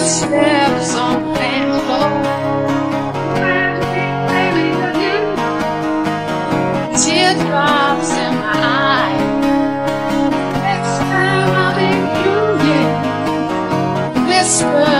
footsteps on plant floor. Teardrops in my. Next time I'll be you, yeah. Whisper.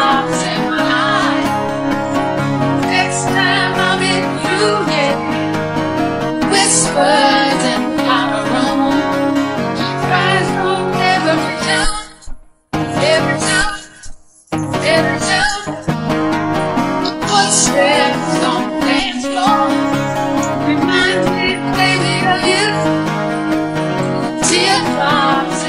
see it.